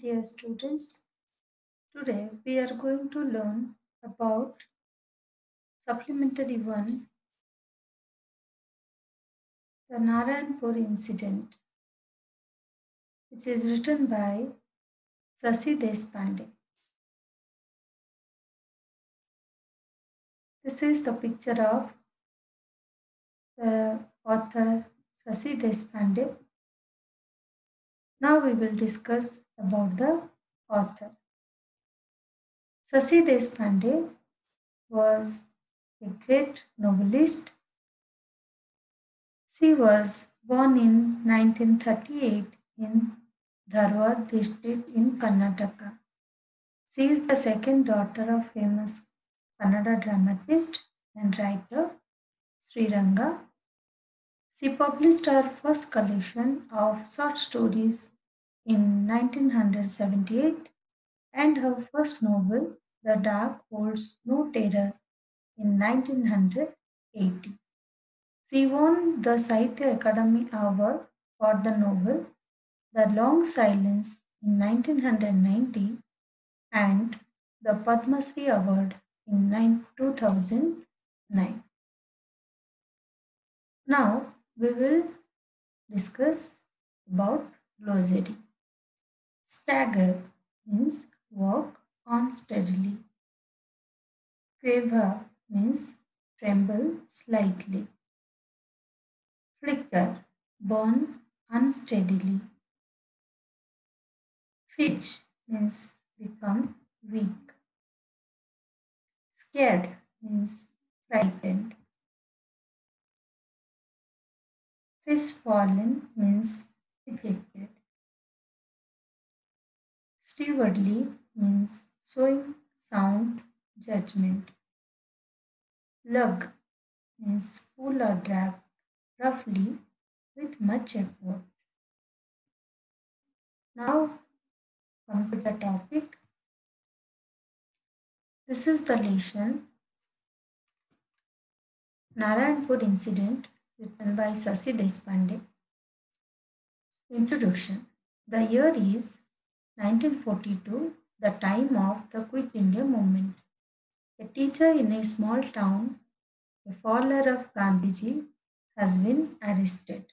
Dear students, today we are going to learn about Supplementary 1 The Narayanpur Incident, which is written by Shashi Deshpande. This is the picture of the author Shashi Deshpande. Now we will discuss about the author. Shashi Deshpande was a great novelist. She was born in 1938 in Dharwad district in Karnataka. She is the second daughter of famous Kannada dramatist and writer Sriranga. She published her first collection of short stories in 1978 and her first novel, The Dark Holds No Terror, in 1980. She won the Sahitya Akademi Award for the novel The Long Silence in 1990 and the Padma Shri Award in 2009. Now we will discuss about glossary. Stagger means walk unsteadily. Quiver means tremble slightly. Flicker, burn unsteadily. Fidge means become weak. Scared means frightened. Crestfallen means dejected. Stewardly means showing sound judgment. Lug means pull or drag roughly with much effort. Now come to the topic. This is the lesson Narayanpur incident written by Shashi Deshpande. Introduction. The year is 1942, the time of the Quit India movement. A teacher in a small town, a follower of Gandhiji, has been arrested.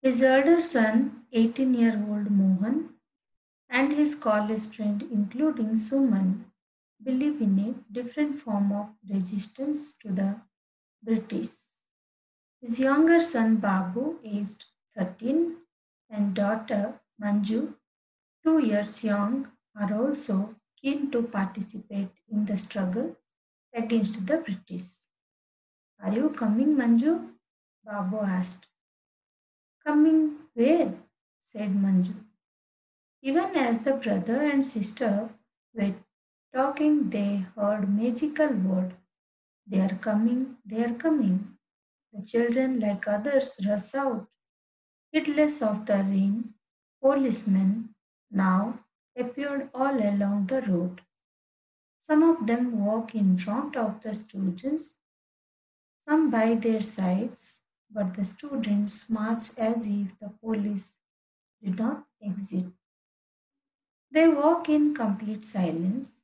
His elder son, 18 year old Mohan, and his college friend, including Suman, believe in a different form of resistance to the British. His younger son, Babu, aged 13, and daughter, Manju, two years young, are also keen to participate in the struggle against the British. Are you coming, Manju? Babu asked. Coming where? said Manju. Even as the brother and sister were talking, they heard magical word. They are coming, they are coming. The children, like others, rush out. Heedless of the rain, policemen now appeared all along the road. Some of them walk in front of the students, some by their sides, but the students march as if the police did not exist. They walk in complete silence.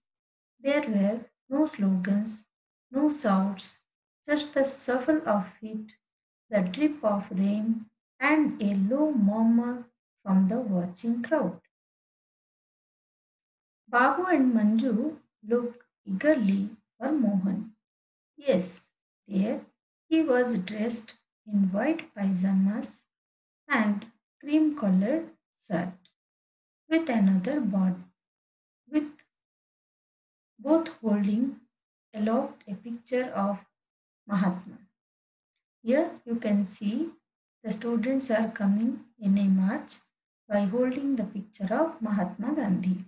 There were no slogans, no shouts, just the shuffle of feet, the drip of rain, and a low murmur from the watching crowd. Babu and Manju looked eagerly for Mohan. Yes, there he was dressed in white pyjamas and cream colored shirt with another bod with both holding aloft a picture of Mahatma. Here you can see the students are coming in a march by holding the picture of Mahatma Gandhi.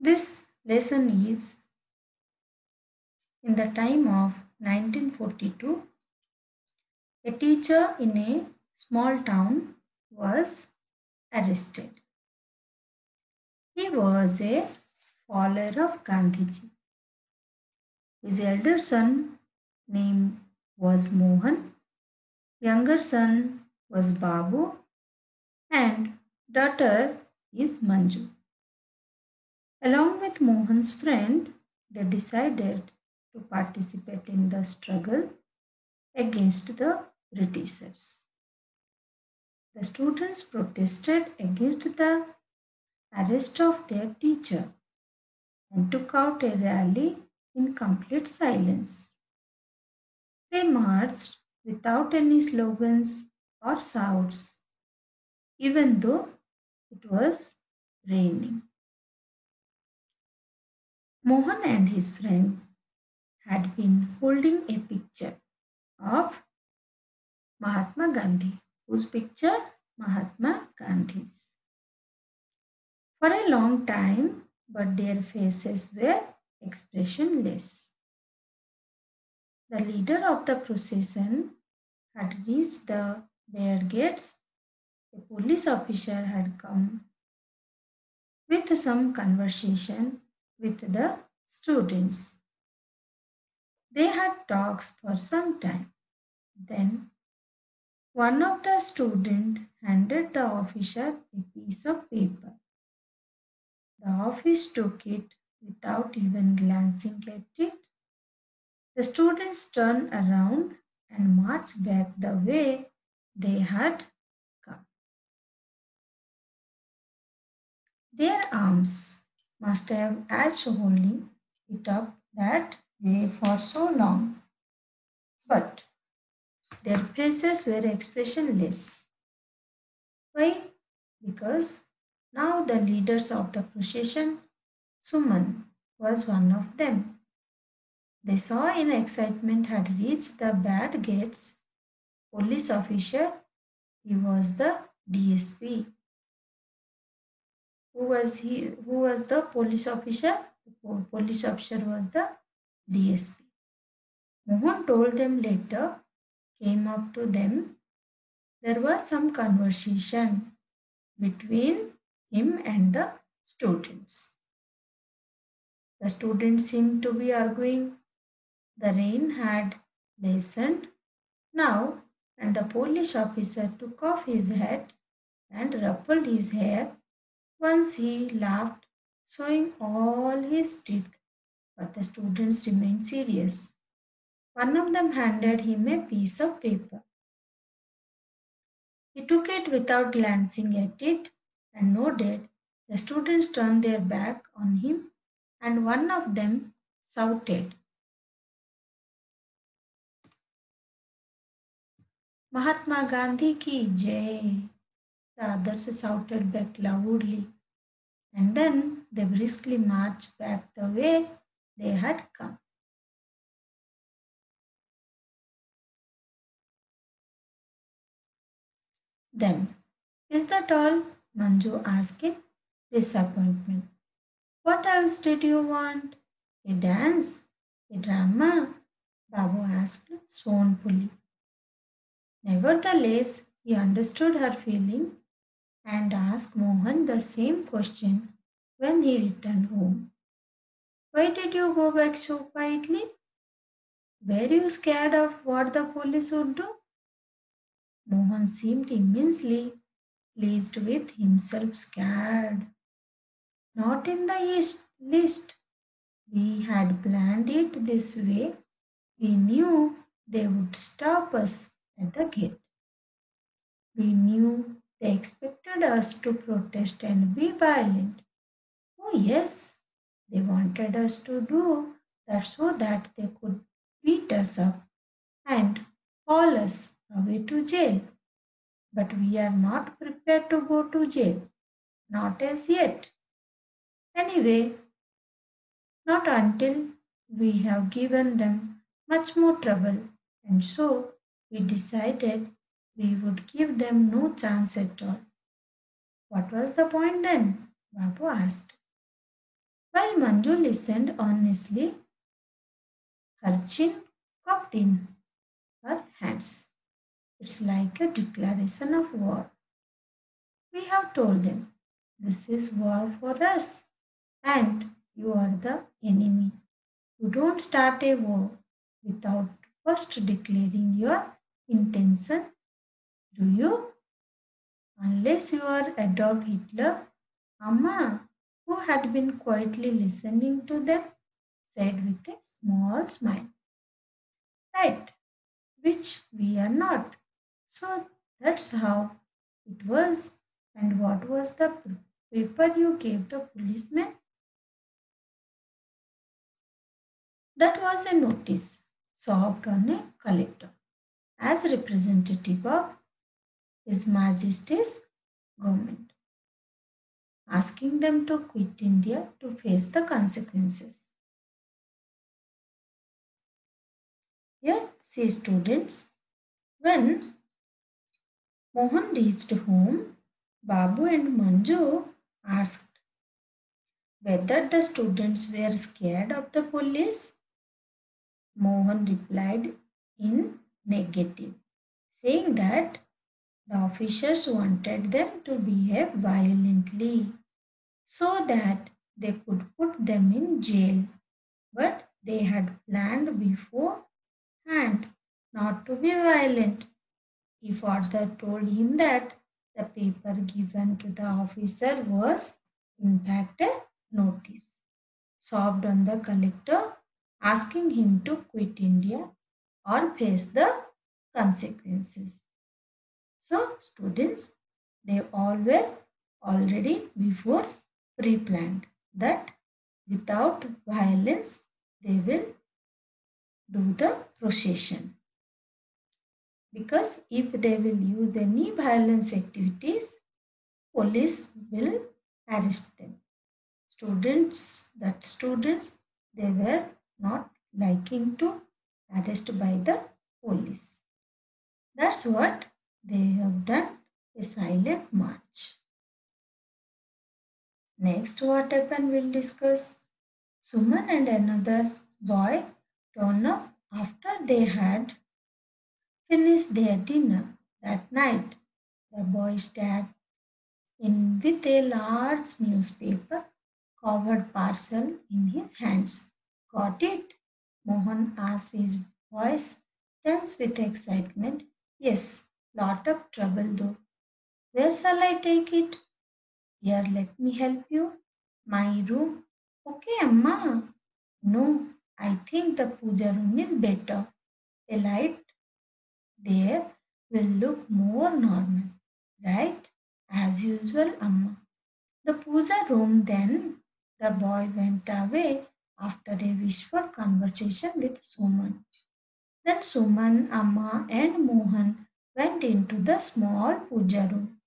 This lesson is in the time of 1942. A teacher in a small town was arrested. He was a follower of Gandhiji. His elder son, name was Mohan, younger son was Babu, and daughter is Manju. Along with Mohan's friend, they decided to participate in the struggle against the Britishers. The students protested against the arrest of their teacher and took out a rally in complete silence. They marched without any slogans or shouts, even though it was raining. Mohan and his friend had been holding a picture of Mahatma Gandhi, whose picture Mahatma Gandhi's. For a long time, but their faces were expressionless. The leader of the procession had reached the bear gates. A police officer had come with some conversation with the students. They had talks for some time. Then one of the students handed the officer a piece of paper. The office took it without even glancing at it. The students turn around and march back the way they had come. Their arms must have as holding it up that way for so long. But their faces were expressionless. Why? Because now the leaders of the procession, Suman, was one of them. They saw in excitement had reached the bad gates. Police officer, he was the DSP. Who was he? Who was the police officer? The police officer was the DSP. Mohan told them later, came up to them. There was some conversation between him and the students. The students seemed to be arguing. The rain had lessened now, and the police officer took off his hat and ruffled his hair. Once he laughed, showing all his teeth, but the students remained serious. One of them handed him a piece of paper. He took it without glancing at it and nodded. The students turned their back on him, and one of them shouted, Mahatma Gandhi ki jai. The others shouted back loudly, and then they briskly marched back the way they had come. Then, is that all? Manju asked in disappointment. What else did you want? A dance? A drama? Babu asked scornfully. Nevertheless, he understood her feeling and asked Mohan the same question when he returned home. Why did you go back so quietly? Were you scared of what the police would do? Mohan seemed immensely pleased with himself scared. Not in the east list. We had planned it this way. We knew they would stop us at the gate. We knew they expected us to protest and be violent. Oh, yes, they wanted us to do that so that they could beat us up and haul us away to jail but we are not prepared to go to jail. Not as yet. Anyway, not until we have given them much more trouble, and so we decided we would give them no chance at all. What was the point then? Babu asked. While Manju listened honestly, her chin cocked in her hands. It's like a declaration of war. We have told them, this is war for us, and you are the enemy. You don't start a war without first declaring your intention? Do you? Unless you are Adolf Hitler, Amma, who had been quietly listening to them, said with a small smile. Right, which we are not. So that's how it was. And what was the paper you gave the policeman? That was a notice served on a collector as representative of His Majesty's government, asking them to quit India to face the consequences. Here, see students, when Mohan reached home, Babu and Manju asked whether the students were scared of the police. Mohan replied in negative, saying that the officers wanted them to behave violently so that they could put them in jail. But they had planned beforehand not to be violent. He further told him that the paper given to the officer was in fact a notice served on the collector asking him to quit India or face the consequences. So, students, they all were already before pre planned that without violence they will do the procession. Because if they will use any violence activities, police will arrest them. Students, that students, they were not liking to arrest by the police. That's what they have done a silent march. Next, what happened we'll discuss. Suman and another boy turn up after they had finished their dinner that night. The boy sat in with a large newspaper covered parcel in his hands. Got it? Mohan asked his voice tense with excitement. Yes, lot of trouble though. Where shall I take it? Here, let me help you. My room. Okay, Amma. No, I think the puja room is better. A light there will look more normal, right? As usual, Amma. The puja room then, the boy went away after a whispered conversation with Suman. Then Suman, Amma, and Mohan went into the small puja room.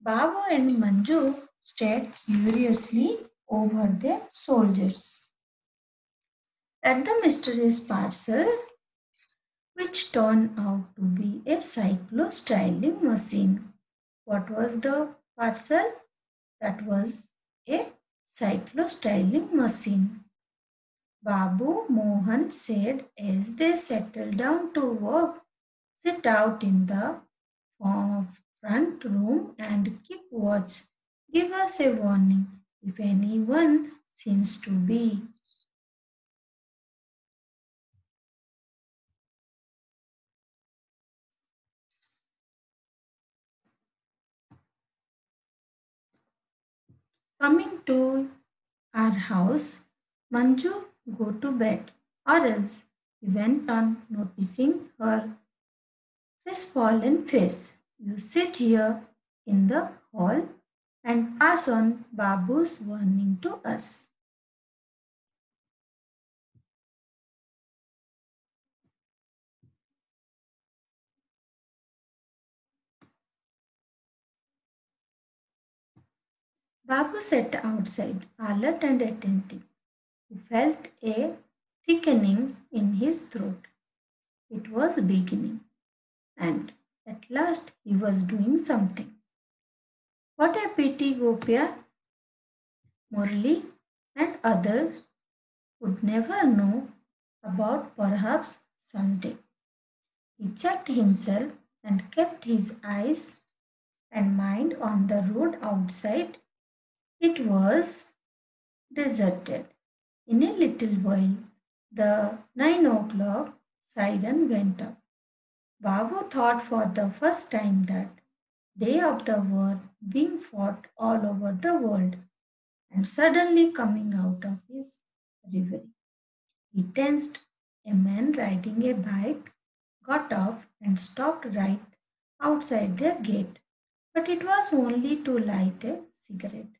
Babu and Manju stared curiously over their soldiers. At the mysterious parcel, which turned out to be a cyclo-styling machine. What was the parcel? That was a cyclo-styling machine. Babu Mohan said as they settled down to work, sit out in the front room and keep watch. Give us a warning if anyone seems to be. Coming to our house, Manju go to bed or else he went on noticing her crestfallen face. You sit here in the hall and pass on Babu's warning to us. Babu sat outside, alert and attentive. He felt a thickening in his throat. It was beginning, and at last he was doing something. What a pity, Gopya! Murli and others would never know about perhaps someday. He checked himself and kept his eyes and mind on the road outside. It was deserted. In a little while, the nine o'clock siren went up. Babu thought for the first time that day of the war being fought all over the world and suddenly coming out of his reverie. He tensed. A man riding a bike got off and stopped right outside their gate, but it was only to light a cigarette,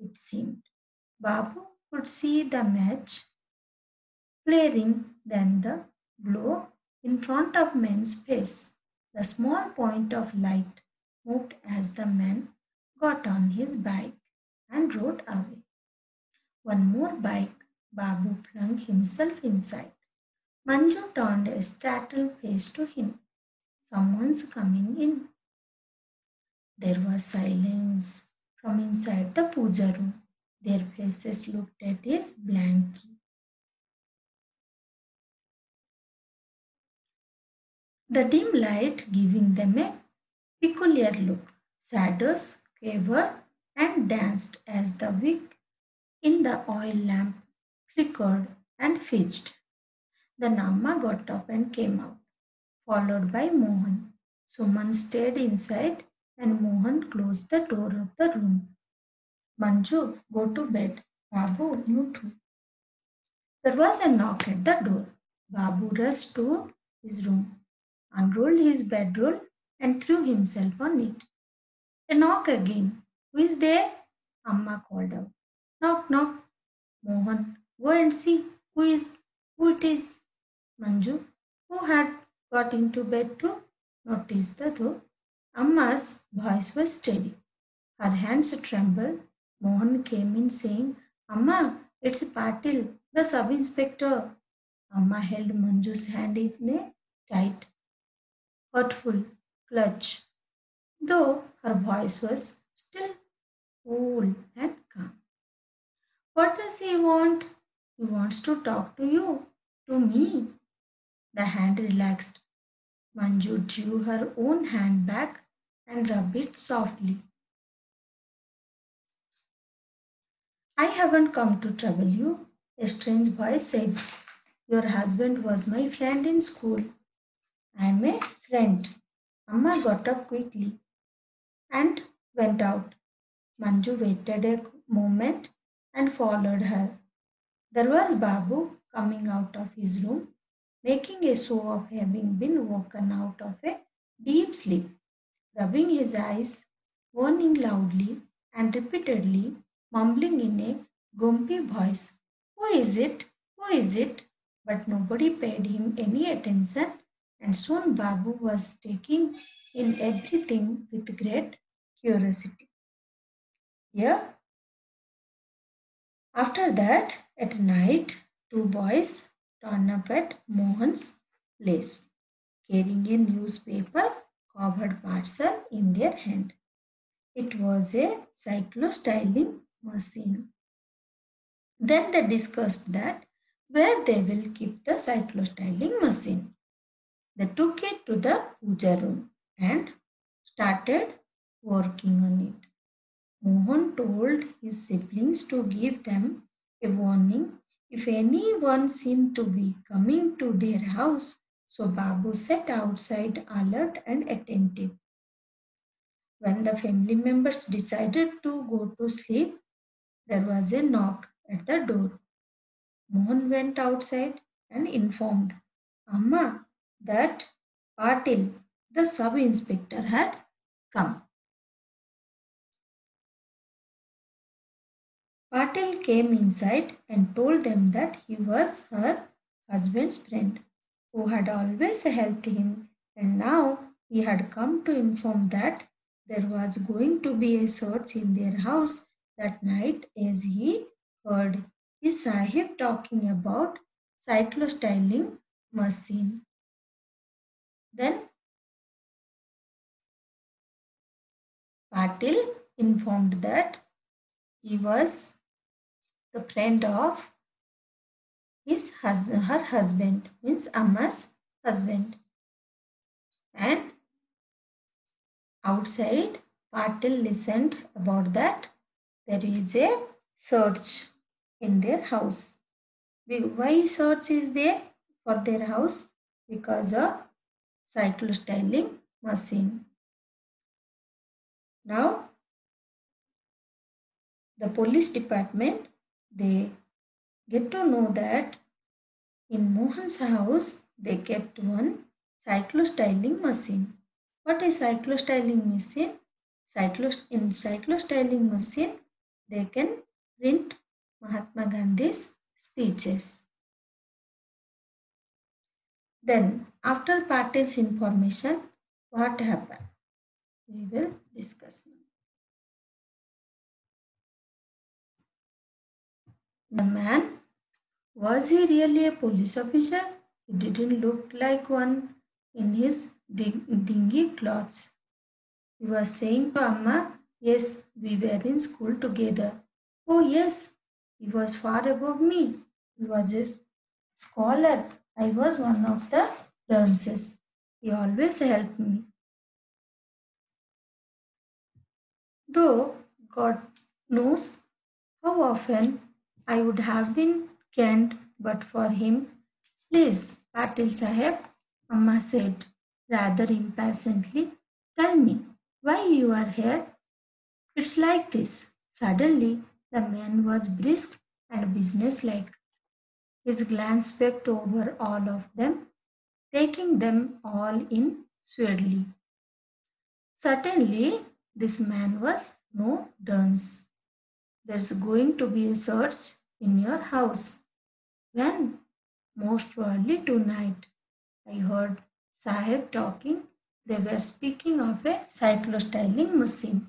it seemed. Babu could see the match flaring, then the glow in front of man's face. The small point of light moved as the man got on his bike and rode away. One more bike, Babu flung himself inside. Manju turned a startled face to him. Someone's coming in. There was silence from inside the puja room. Their faces looked at his blankie. The dim light giving them a peculiar look. Shadows quivered and danced as the wick in the oil lamp flickered and fidged. The Namma got up and came out, followed by Mohan. Suman stayed inside and Mohan closed the door of the room. Manju, go to bed. Babu, you too. There was a knock at the door. Babu rushed to his room, unrolled his bedroll, and threw himself on it. A knock again. Who is there? Amma called out. Knock, knock. Mohan, go and see who is who it is. Manju, who had got into bed to notice the door. Amma's voice was steady. Her hands trembled. Mohan came in saying, Amma, it's Patil, the sub-inspector. Amma held Manju's hand in a tight, hurtful clutch, though her voice was still cool and calm. What does he want? He wants to talk to you, to me. The hand relaxed. Manju drew her own hand back and rubbed it softly. I haven't come to trouble you, a strange voice said. Your husband was my friend in school. I'm a friend. Amma got up quickly and went out. Manju waited a moment and followed her. There was Babu coming out of his room, making a show of having been woken out of a deep sleep, rubbing his eyes, warning loudly and repeatedly, mumbling in a gumpy voice, Who is it? Who is it? But nobody paid him any attention, and soon Babu was taking in everything with great curiosity. Here, after that, at night, two boys turned up at Mohan's place, carrying a newspaper covered parcel in their hand. It was a cyclostyling machine. Then they discussed that where they will keep the cyclostyling machine. They took it to the puja room and started working on it. Mohan told his siblings to give them a warning if anyone seemed to be coming to their house. So Babu sat outside alert and attentive. When the family members decided to go to sleep, there was a knock at the door. Mohan went outside and informed Amma that Patil, the sub inspector, had come. Patil came inside and told them that he was her husband's friend who had always helped him, and now he had come to inform that there was going to be a search in their house that night as he heard his sahib talking about cyclostyling machine. Then Patil informed that he was the friend of his hus- her husband means Amma's husband and outside Patil listened about that there is a search in their house why search is there for their house because of cyclostyling machine. Now, the police department they get to know that in Mohan's house they kept one cyclostyling machine. What is cyclostyling machine? Cyclo- in cyclostyling machine they can print Mahatma Gandhi's speeches. Then, after Patil's information, what happened? We will discuss now. The man, was he really a police officer? He didn't look like one in his dingy clothes. He was saying to Amma, Yes, we were in school together. Oh, yes, he was far above me. He was a scholar. I was one of the dunces. He always helped me. Though God knows how often I would have been canned but for him. Please, Patil Saheb, Amma said rather impatiently, tell me why you are here. It's like this. Suddenly, the man was brisk and businesslike. His glance swept over all of them, taking them all in swiftly. Certainly, this man was no dunce. There's going to be a search in your house. When? Most probably tonight. I heard Sahib talking. They were speaking of a cyclostyling machine.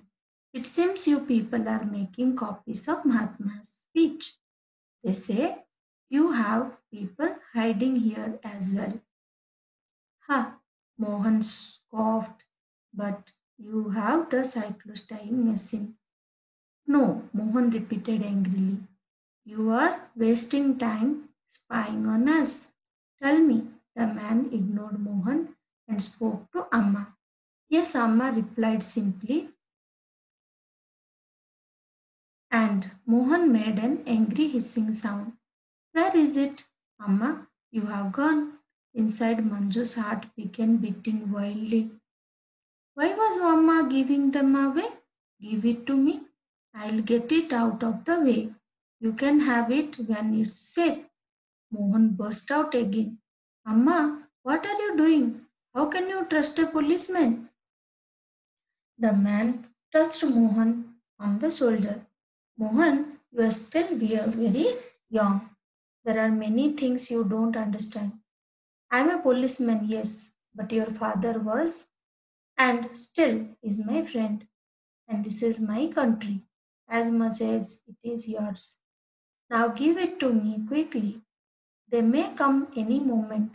It seems you people are making copies of Mahatma's speech. They say you have people hiding here as well. Ha! Mohan scoffed. But you have the cyclostyling machine. No, Mohan repeated angrily. You are wasting time spying on us. Tell me, the man ignored Mohan and spoke to Amma. Yes, Amma replied simply. And Mohan made an angry hissing sound. Where is it? Amma, you have gone. Inside Manju's heart began beating wildly. Why was Amma giving them away? Give it to me. I'll get it out of the way. You can have it when it's safe. Mohan burst out again. Amma, what are you doing? How can you trust a policeman? The man touched Mohan on the shoulder. Mohan, you are still very young. There are many things you don't understand. I am a policeman, yes, but your father was and still is my friend. And this is my country as much as it is yours. Now give it to me quickly. They may come any moment.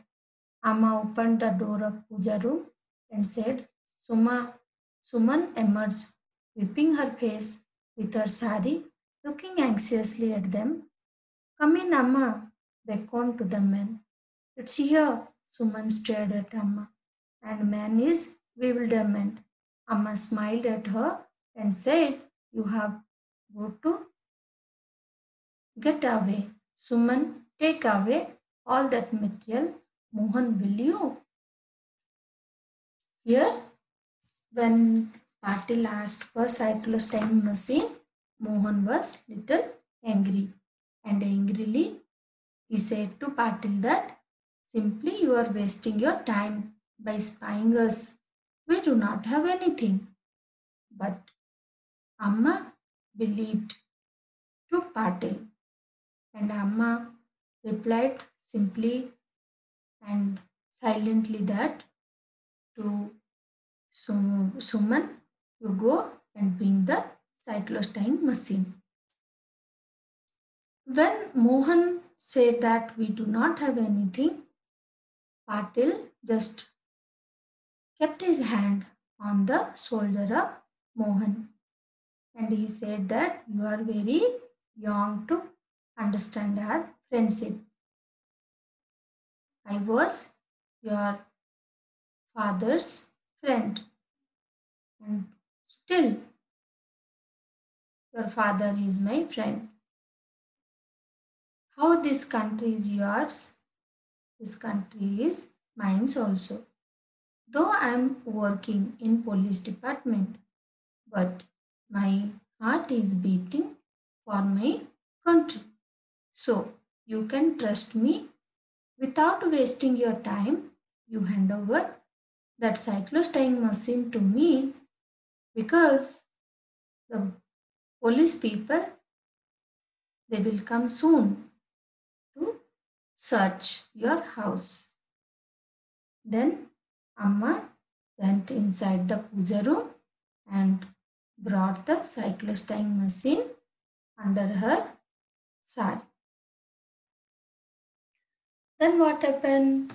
Amma opened the door of puja room and said, Suma, Suman emerged, wiping her face with her sari looking anxiously at them. Come in, Amma, beckoned to the man. It's here, Suman stared at Amma, and man is bewilderment. Amma smiled at her and said, You have got to get away. Suman, take away all that material. Mohan, will you? Here, when Patil asked for cyclostyle machine, Mohan was little angry and angrily he said to Patil that simply you are wasting your time by spying us. We do not have anything. But Amma believed to Patil and Amma replied simply and silently that to Suman, you go and bring the cyclostyling machine. When Mohan said that we do not have anything, Patil just kept his hand on the shoulder of Mohan and he said that you are very young to understand our friendship. I was your father's friend and still your father is my friend. How this country is yours? This country is Mine's also. Though I'm working in police department, but my heart is beating for my country. So you can trust me without wasting your time. You hand over that cyclostyling machine to me because the police people they will come soon to search your house. Then Amma went inside the puja room and brought the cyclostyling machine under her sari. Then what happened?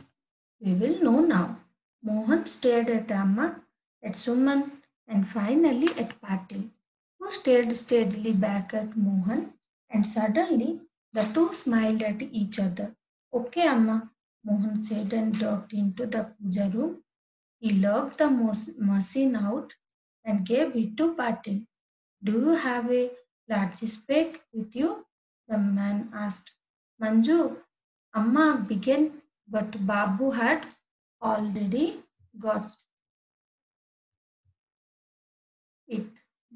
We will know now. Mohan stared at Amma, at Suman, and finally at Patil, stared steadily back at Mohan, and suddenly the two smiled at each other. Okay, Amma, Mohan said and walked into the puja room. He locked the machine out and gave it to Patil. Do you have a large spec with you? The man asked. Manju, Amma began, but Babu had already got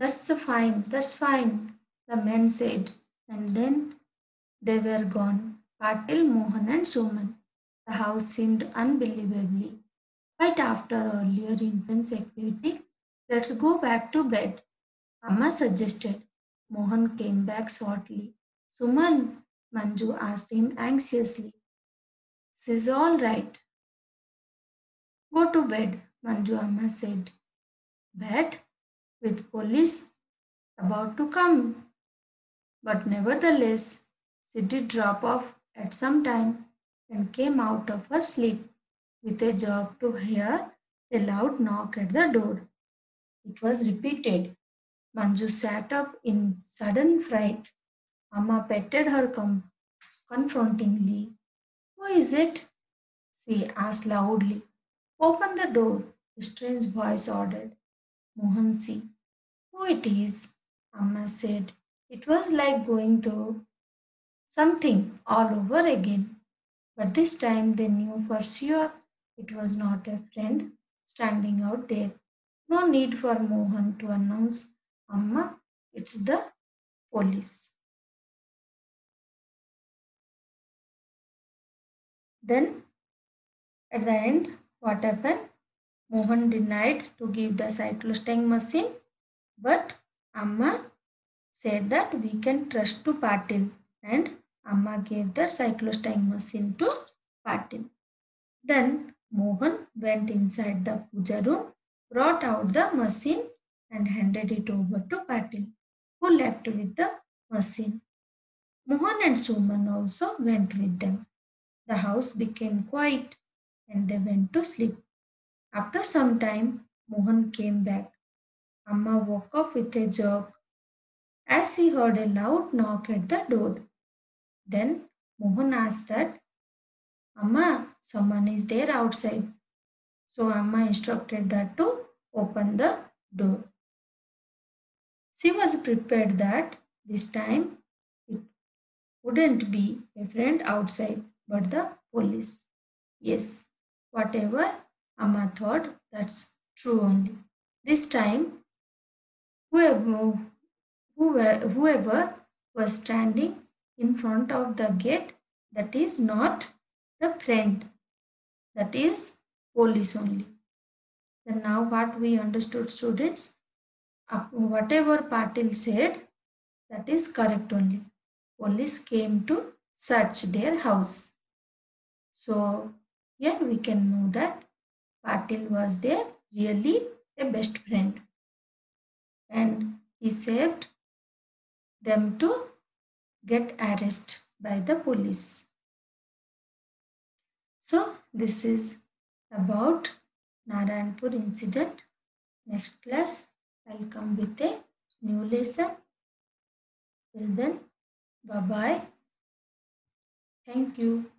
That's fine, that's fine, the men said. And then they were gone. Patil, Mohan, and Suman. The house seemed unbelievably right after earlier intense activity. Let's go back to bed, Amma suggested. Mohan came back shortly. Suman, Manju asked him anxiously. She's all right. Go to bed, Manju Amma said. Bed? With police about to come. But nevertheless, she did drop off at some time and came out of her sleep with a jerk to hear a loud knock at the door. It was repeated. Manju sat up in sudden fright. Amma petted her com- confrontingly. Who is it? She asked loudly. Open the door, a strange voice ordered. Mohan see. Who it is? Amma said. It was like going through something all over again. But this time they knew for sure it was not a friend standing out there. No need for Mohan to announce, Amma, it's the police. Then, at the end, what happened? Mohan denied to give the cyclostyling machine, but Amma said that we can trust to Patil and Amma gave the cyclostyling machine to Patil. Then Mohan went inside the puja room, brought out the machine and handed it over to Patil, who left with the machine. Mohan and Suman also went with them. The house became quiet and they went to sleep. After some time, Mohan came back. Amma woke up with a jerk as he heard a loud knock at the door. Then Mohan asked that Amma, someone is there outside. So Amma instructed that to open the door. She was prepared that this time it wouldn't be a friend outside but the police. Yes, whatever Amma thought, that's true only. This time, whoever, whoever, was standing in front of the gate, that is not the friend. That is police only. Then now what we understood students? Whatever patil said that is correct only. Police came to search their house. So here we can know that patil was there really a best friend and he saved them to get arrested by the police so this is about Narayanpur incident. Next class I'll come with a new lesson. Till then, bye bye. Thank you.